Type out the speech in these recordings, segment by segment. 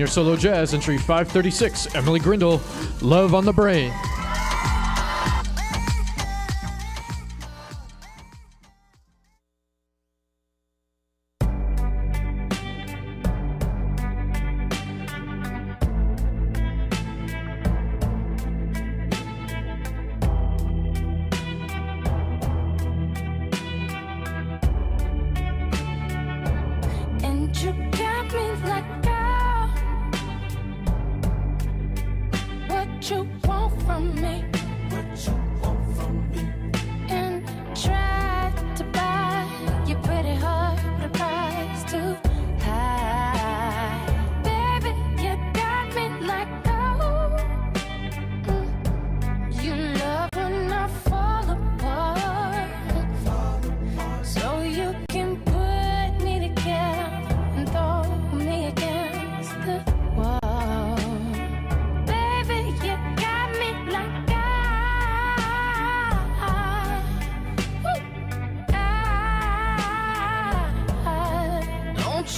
your solo jazz entry 536, Emily Grindle, Love on the Brain. You got me like you want from me?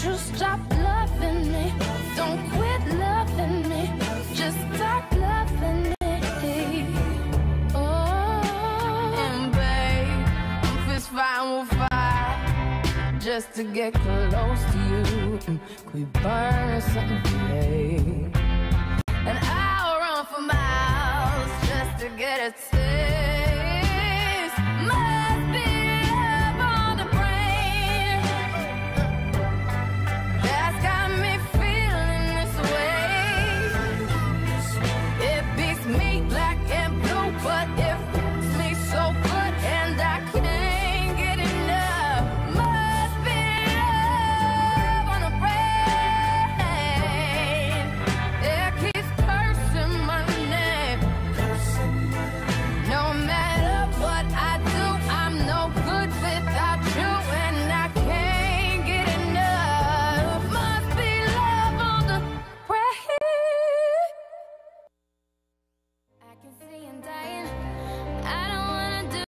You stop loving me. Don't quit loving me. Just stop loving me. Oh, and babe, I'm fist fighting with fire just to get close to you. Could we burn something today? And I'll run for miles just to get a taste.